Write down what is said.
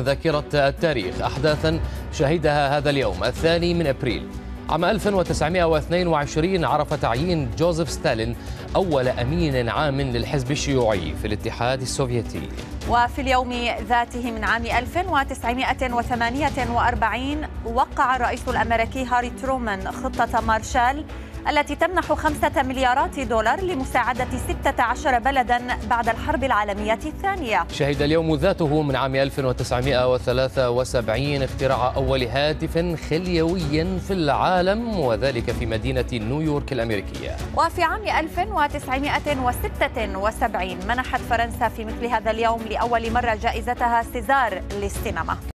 ذاكرة التاريخ أحداثا شهدها هذا اليوم الثاني من أبريل. عام 1922 عرف تعيين جوزيف ستالين أول أمين عام للحزب الشيوعي في الاتحاد السوفيتي. وفي اليوم ذاته من عام 1948 وقع الرئيس الأمريكي هاري ترومان خطة مارشال التي تمنح خمسة مليارات دولار لمساعدة 16 بلدا بعد الحرب العالمية الثانية. شهد اليوم ذاته من عام 1973 اختراع أول هاتف خليوي في العالم وذلك في مدينة نيويورك الأمريكية. وفي عام 1976 منحت فرنسا في مثل هذا اليوم لأول مرة جائزتها سيزار للسينما.